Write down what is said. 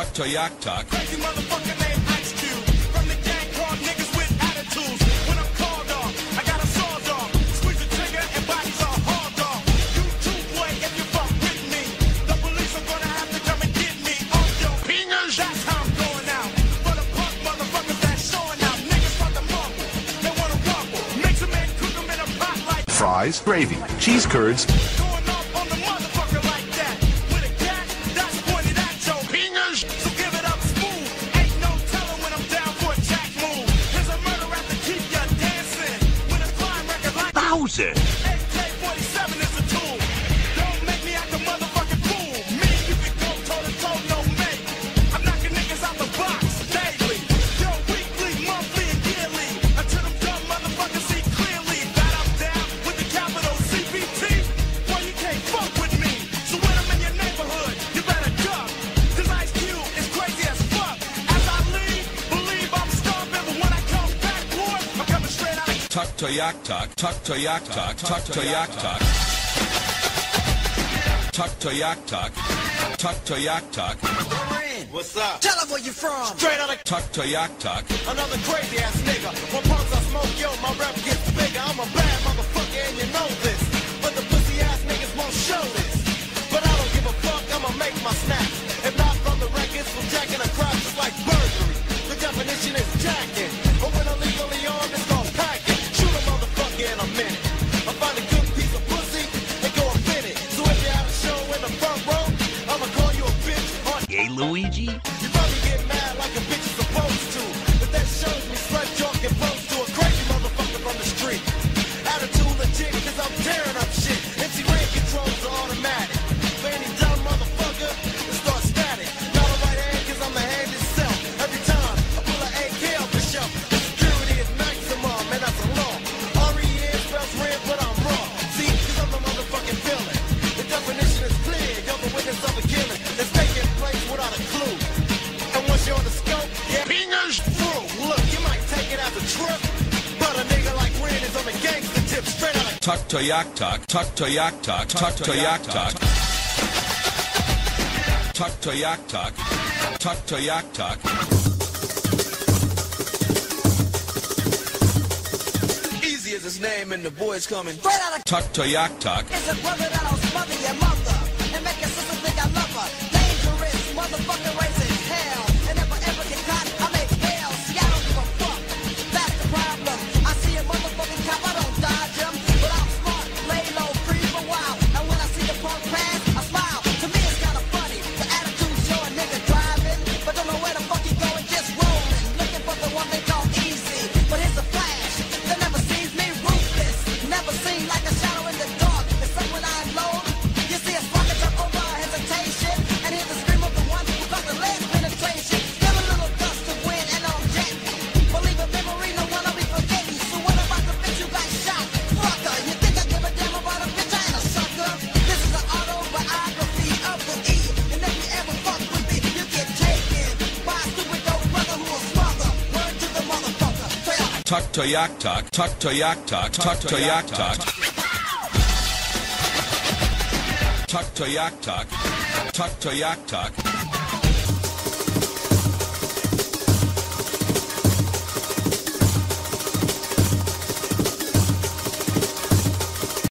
Tuktoyaktuk. Crazy motherfucker named Ice Cube. From the gang called niggas with attitudes. When I'm called off, I got a sawed off. Squeeze the trigger and bodies are hauled off. You too, boy, if you fuck with me. The police are gonna have to come and get me. Oh, yo, pingers. That's how I'm going out. For the punk motherfuckers that's showing out. Niggas want to mumble. They wanna rumble. Mix 'em and cook 'em in a pot like Fries, gravy, cheese curds, like Tuktoyaktuk. Tuck to yak tuck. Tuktoyaktuk. Tuck to yak tuck. Tuktoyaktuk. What's up? Tell them where you from. Straight out of Tuktoyaktuk. Another crazy ass nigga. When punks I smoke, yo, my rep gets bigger. I'm a bad motherfucker and you know this. But the pussy ass niggas won't show this. But I don't give a fuck, I'ma make my snaps. If not from the records, from jacking a crop, just like burglary. The definition is jacking. Yay, Tuktoyaktuk. Tuck to yak tuck. Tuktoyaktuk. Tuck to yak tuck. Tuktoyaktuk. Easy as his name and the boys coming. Straight out of Tuktoyaktuk. is a brother that'll smother your mother and make your sister think I love her. Dangerous motherfucker raising hell. Tuktoyaktuk. Tuck to yak tuck. Tuktoyaktuk. Tuck to yak tuck. Tuktoyaktuk.